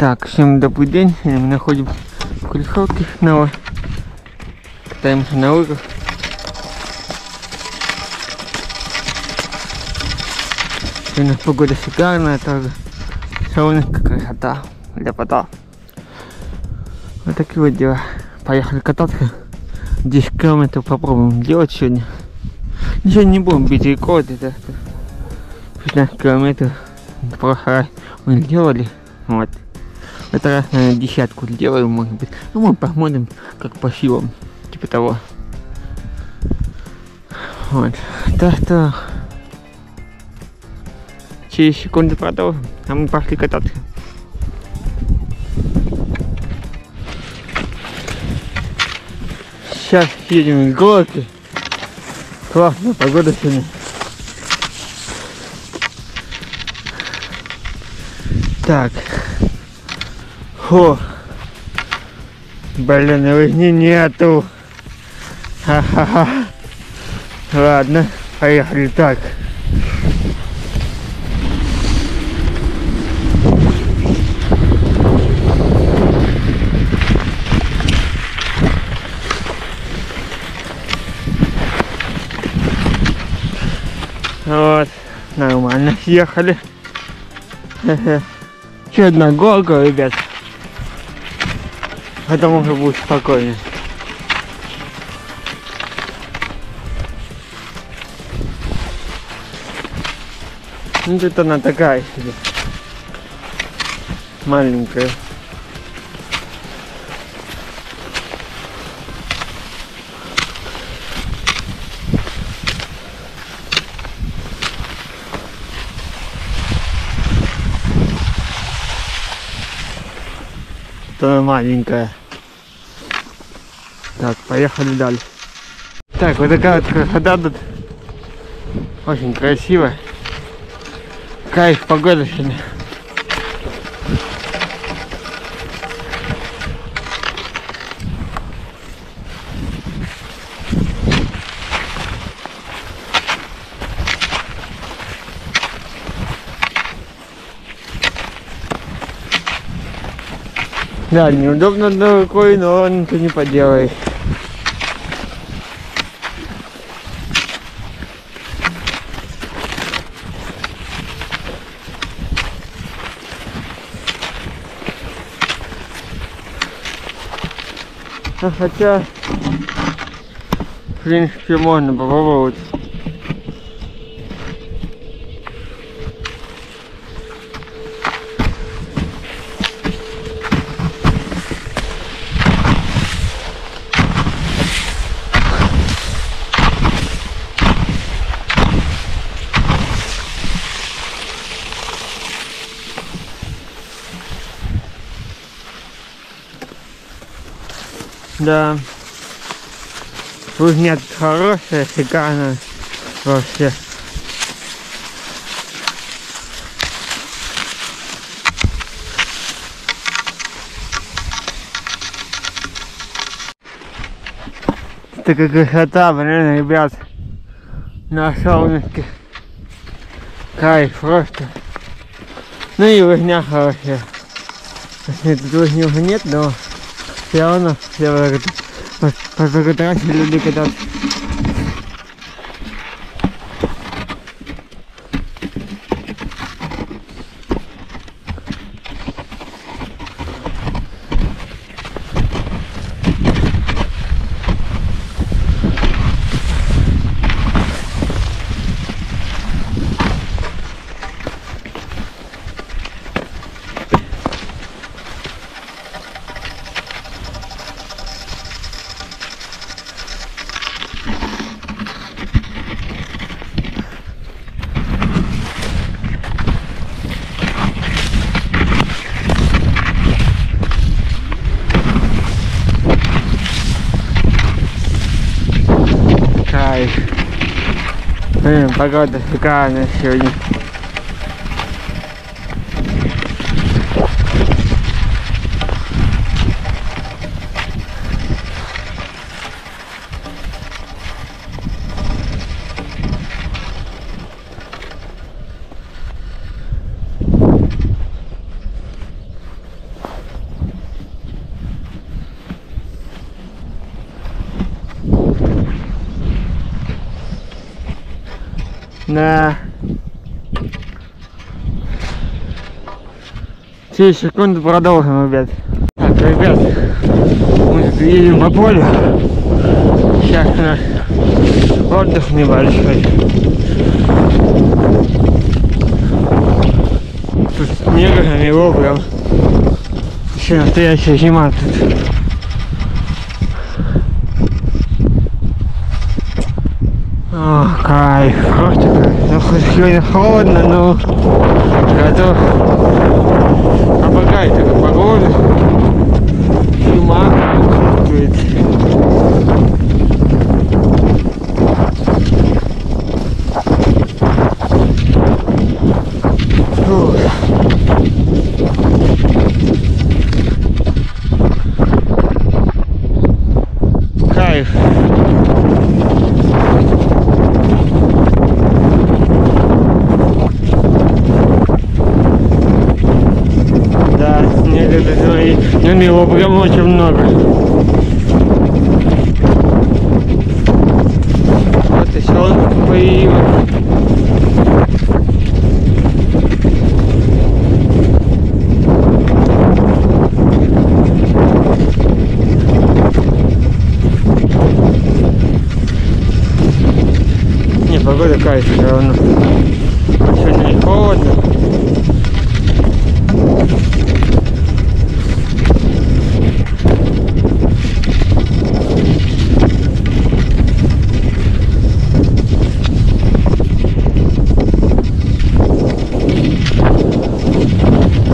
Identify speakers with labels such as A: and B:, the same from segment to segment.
A: Так, всем добрый день. Мы находим в Кулиховке снова. Катаемся на лыжах. Сегодня погода шикарная тоже. Солнышко, красота, лепота. Вот такие вот дела. Поехали кататься. 10 километров попробуем делать сегодня. Сегодня не будем бить рекорды, да. 15 километров. В прошлый раз мы делали. Вот. В этот раз, наверное, десятку сделаем, может быть. Ну, мы посмотрим, как по силам. Типа того. Вот. Так что... Через секунду продолжим. А мы пошли кататься. Сейчас едем в горки. Классная погода сегодня. Так. Фу. Блин, лыжни нету. Ха-ха-ха. Ладно, поехали так. Вот, нормально съехали. Еще одна горка, ребят. Потом уже будет спокойнее. Ну тут она такая себе. Маленькая. То маленькая. Так, поехали дальше. Так, вот такая вот красота тут. Очень красиво. Кайф погода сегодня. Да, неудобно рукой, но ничего не поделаешь. Хотя, в принципе, можно попробовать. Да. Тут хорошая, шикарная вообще. Такая красота, блин, ребят. На солнышке. Кайф просто. Ну и лыжня хорошая. Нет, лыжни уже нет, но все равно я фотографии люблю кататься. Кайф. Блин, погода шикарная сегодня. Да. Через секунду продолжим, ребят. Так, ребят, мы едем по полю. Сейчас у нас отдых небольшой. Тут снега намело прям. Еще настоящая зима тут. О, кайф, кайф. Ну, хоть сегодня холодно, но готов обогать эту погоду. Зима чувствует. Фух. Кайф. Да, снега даже намело прям очень много. Вот и солнце появилось. Не, погода кайф все равно. Сегодня не холодно.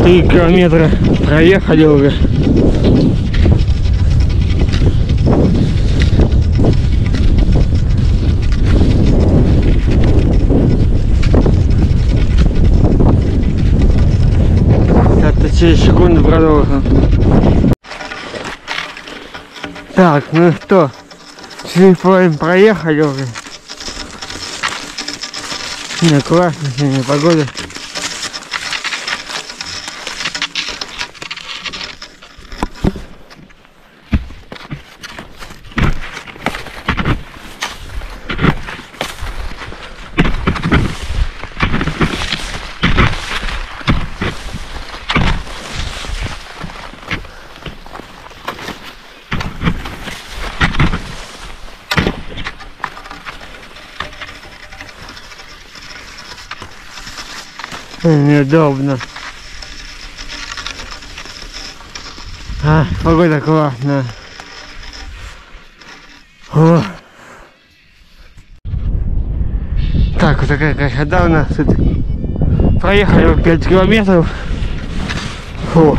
A: Три километра проехали уже. Это через секунду продолжим. Так, ну что, половины проехали уже. Не, классно сегодня погода. Неудобно. А, погода классная. О. Так, вот такая красота у нас. Проехали вот 5 километров. Фу.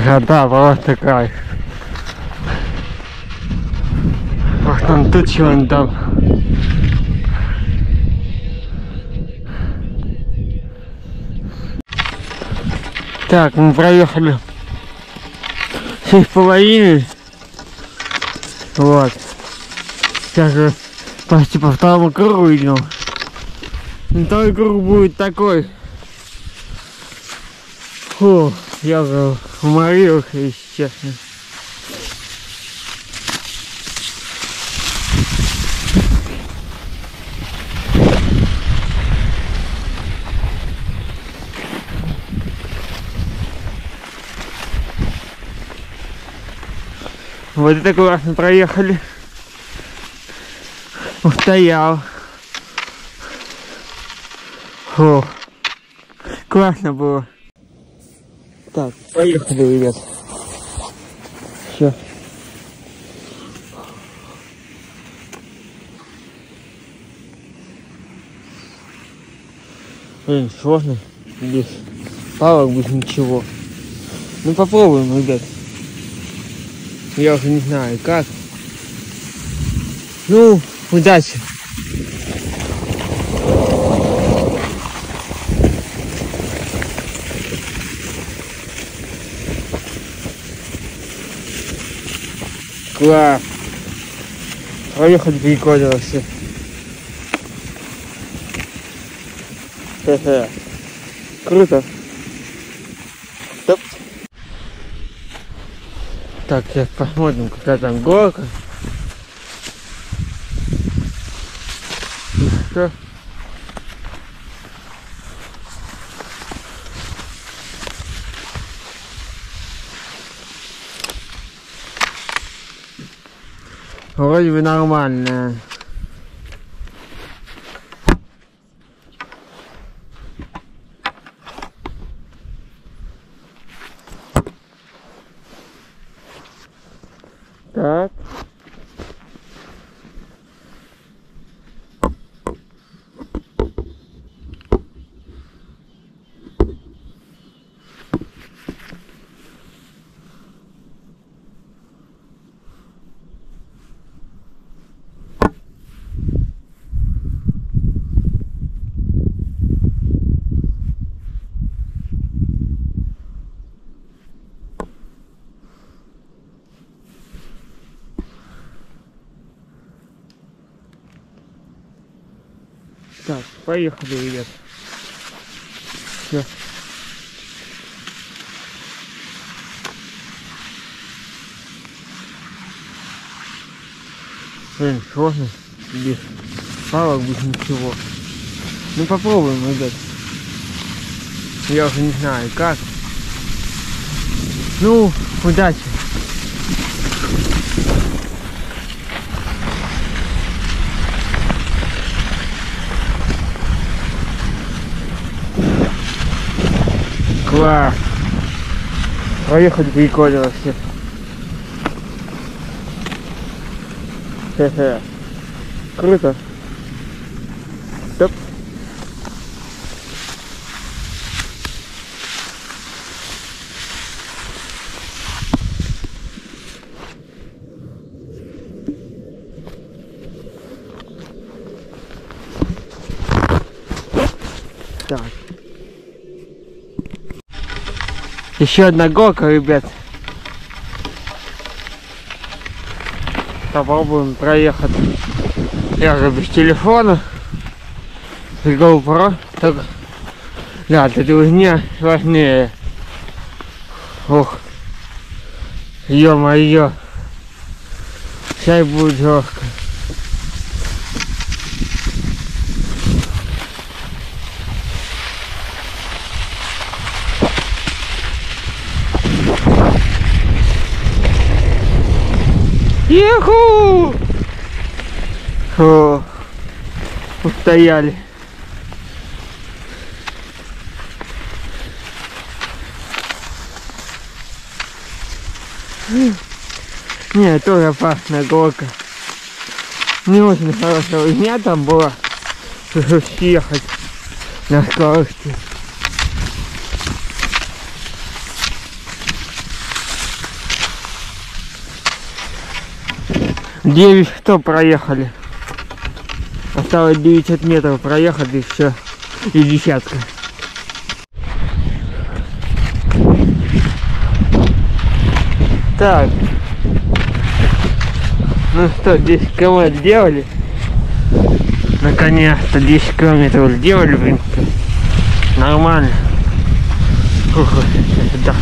A: Красота, просто кайф. Ах, там тут чего там. Так, мы проехали шесть с половиной. Вот. Сейчас же почти по второму кругу идем. И Второй круг будет такой. Фу, я уже если честно. Вот это классно проехали. Устоял. Фу. Классно было. Так, поехали, ребят. Все. Блин, сложно. Без палок, без ничего. Ну попробуем, ребят. Я уже не знаю как. Ну, удачи. Класс. Проехали прикольно вообще. Хе-хе. Круто. Стоп. Так, сейчас посмотрим, какая там горка. И Что? Вроде бы нормально. Так. Так, поехали, ребят. Все. Блин, сложно. Без палок, без ничего. Ну попробуем, ребят. Я уже не знаю как. Ну, удачи. Класс. Проехали прикольно вообще. Хе-хе. Круто. Стоп. Так. Еще одна горка, ребят. Попробуем проехать. Я же без телефона. С GoPro. Так. Да, у меня важнее. Ох. Ё-моё. Сейчас будет жестко. Еху! О, устояли. Не, тоже опасная горка. Не очень хорошая у меня там. Чтобы съехать на скорости. Девять что проехали. Осталось 900 метров проехать и все. И десятка. Так. Ну что, 10 км сделали. Наконец-то 10 километров сделали, принципе. Нормально. Фух, сейчас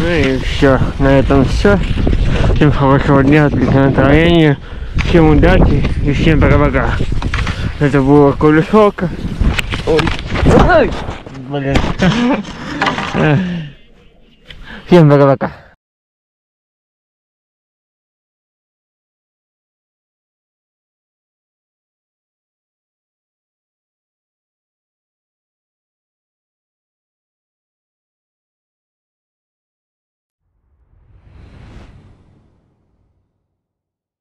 A: Ну и все, на этом все. Всем хорошего дня, отличного настроения. Всем удачи и всем пока-пока. Это было колесока. Ой. Ай, Блин. Всем пока-пока.